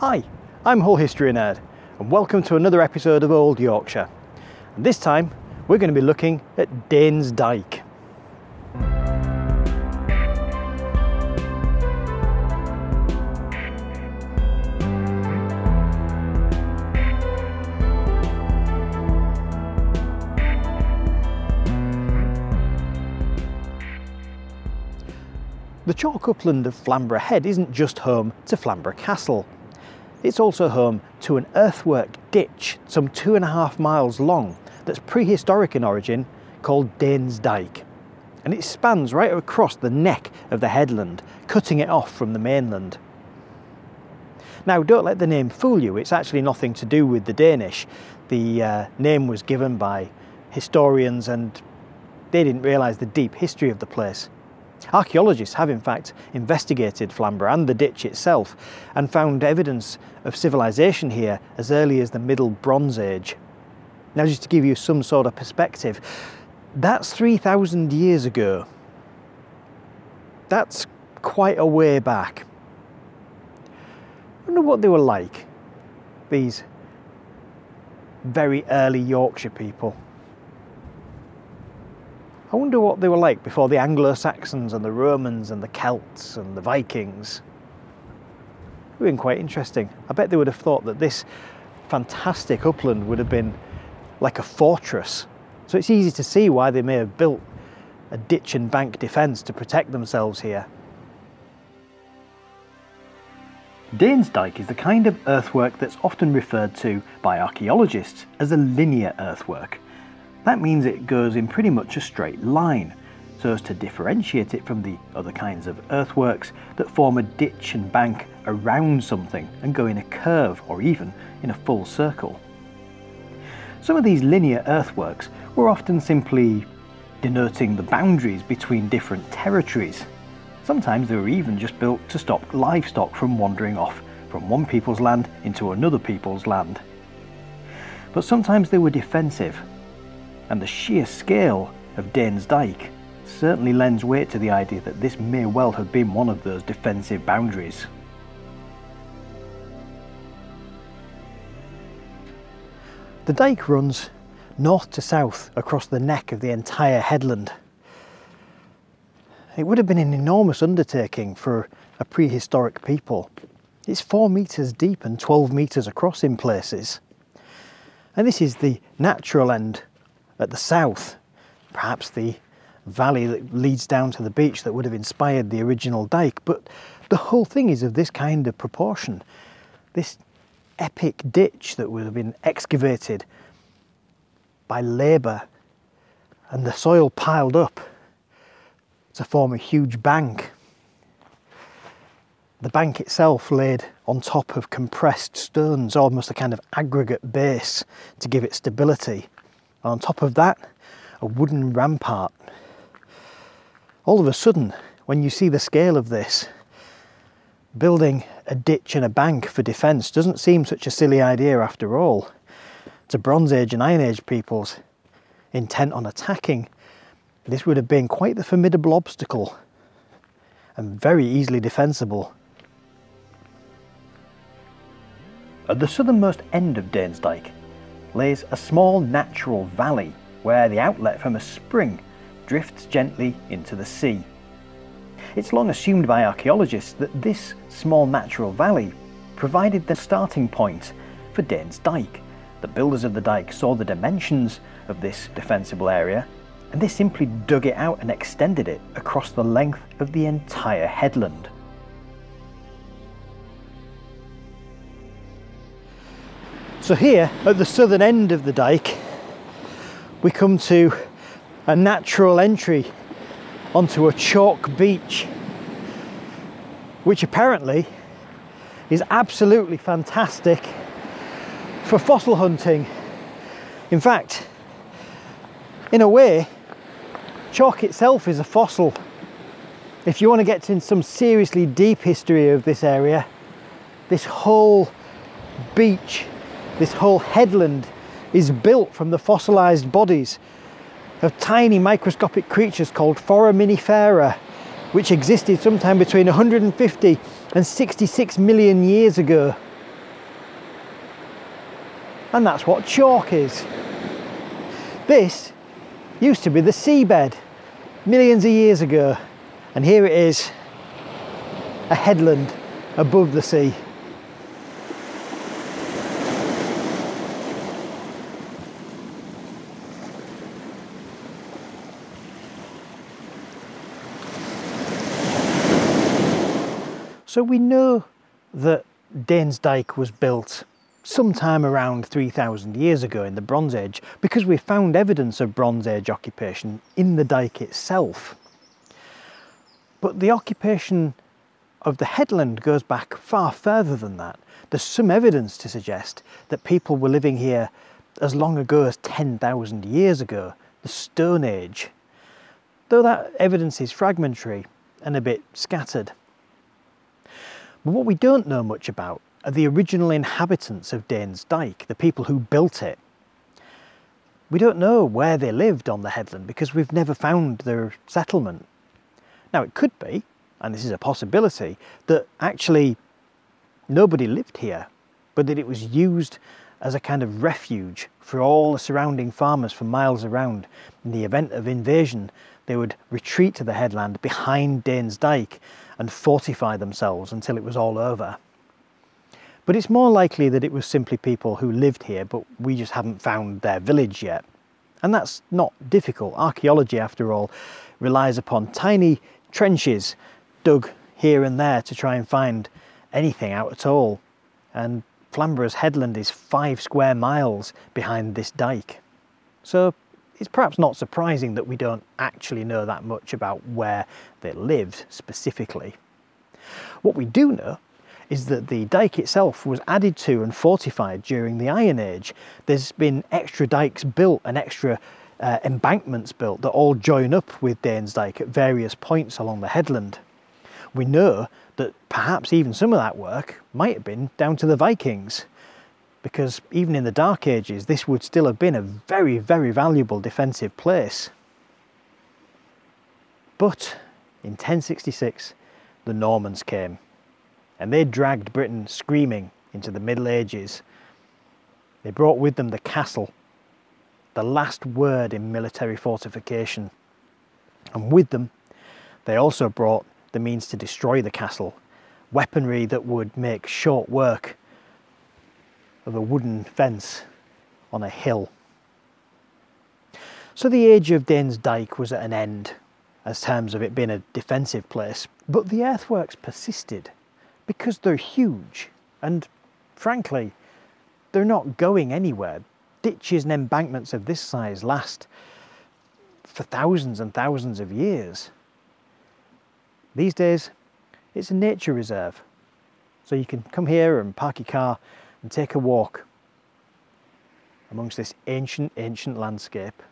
Hi, I'm Hull History Nerd, and welcome to another episode of Old Yorkshire. And this time, we're going to be looking at Danes Dyke. The chalk upland of Flamborough Head isn't just home to Flamborough Castle. It's also home to an earthwork ditch some two and a half miles long that's prehistoric in origin called Danes Dyke. And it spans right across the neck of the headland, cutting it off from the mainland. Now, don't let the name fool you, it's actually nothing to do with the Danish. The uh, name was given by historians and they didn't realise the deep history of the place. Archaeologists have in fact investigated Flamborough and the ditch itself and found evidence of civilization here as early as the Middle Bronze Age. Now just to give you some sort of perspective, that's 3,000 years ago. That's quite a way back. I wonder what they were like, these very early Yorkshire people. I wonder what they were like before the Anglo-Saxons and the Romans and the Celts and the Vikings. It would have been quite interesting. I bet they would have thought that this fantastic upland would have been like a fortress. So it's easy to see why they may have built a ditch and bank defence to protect themselves here. Danes Dyke is the kind of earthwork that's often referred to by archaeologists as a linear earthwork. That means it goes in pretty much a straight line, so as to differentiate it from the other kinds of earthworks that form a ditch and bank around something and go in a curve or even in a full circle. Some of these linear earthworks were often simply denoting the boundaries between different territories. Sometimes they were even just built to stop livestock from wandering off from one people's land into another people's land. But sometimes they were defensive and the sheer scale of Danes Dyke certainly lends weight to the idea that this may well have been one of those defensive boundaries. The dike runs north to south across the neck of the entire headland. It would have been an enormous undertaking for a prehistoric people. It's 4 metres deep and 12 metres across in places. And this is the natural end at the south, perhaps the valley that leads down to the beach that would have inspired the original dike. But the whole thing is of this kind of proportion. This epic ditch that would have been excavated by labour and the soil piled up to form a huge bank. The bank itself laid on top of compressed stones, almost a kind of aggregate base to give it stability. And on top of that, a wooden rampart. All of a sudden, when you see the scale of this, building a ditch and a bank for defence doesn't seem such a silly idea after all. To Bronze Age and Iron Age peoples intent on attacking, this would have been quite the formidable obstacle and very easily defensible. At the southernmost end of Danesdyke lays a small natural valley where the outlet from a spring drifts gently into the sea. It's long assumed by archaeologists that this small natural valley provided the starting point for Danes Dyke. The builders of the dike saw the dimensions of this defensible area and they simply dug it out and extended it across the length of the entire headland. So here at the southern end of the dike we come to a natural entry onto a chalk beach which apparently is absolutely fantastic for fossil hunting. In fact, in a way, chalk itself is a fossil. If you want to get into some seriously deep history of this area, this whole beach this whole headland is built from the fossilized bodies of tiny microscopic creatures called Foraminifera, which existed sometime between 150 and 66 million years ago. And that's what chalk is. This used to be the seabed millions of years ago. And here it is, a headland above the sea. So we know that Danes Dyke was built sometime around 3000 years ago in the Bronze Age because we found evidence of Bronze Age occupation in the dyke itself. But the occupation of the headland goes back far further than that. There's some evidence to suggest that people were living here as long ago as 10,000 years ago, the Stone Age. Though that evidence is fragmentary and a bit scattered. But what we don't know much about are the original inhabitants of Danes Dyke, the people who built it. We don't know where they lived on the headland because we've never found their settlement. Now it could be, and this is a possibility, that actually nobody lived here, but that it was used as a kind of refuge for all the surrounding farmers for miles around. In the event of invasion, they would retreat to the headland behind Danes Dyke and fortify themselves until it was all over. But it's more likely that it was simply people who lived here, but we just haven't found their village yet. And that's not difficult. Archaeology, after all, relies upon tiny trenches dug here and there to try and find anything out at all. And Flamborough's headland is five square miles behind this dike. So it's perhaps not surprising that we don't actually know that much about where they lived specifically. What we do know is that the dike itself was added to and fortified during the Iron Age. There's been extra dikes built and extra uh, embankments built that all join up with Danes Dyke at various points along the headland. We know that perhaps even some of that work might have been down to the Vikings because even in the Dark Ages this would still have been a very, very valuable defensive place. But in 1066 the Normans came and they dragged Britain screaming into the Middle Ages. They brought with them the castle, the last word in military fortification. And with them, they also brought the means to destroy the castle, weaponry that would make short work of a wooden fence on a hill. So the age of Danes Dyke was at an end, as terms of it being a defensive place, but the earthworks persisted because they're huge and frankly, they're not going anywhere. Ditches and embankments of this size last for thousands and thousands of years. These days, it's a nature reserve. So you can come here and park your car and take a walk amongst this ancient, ancient landscape.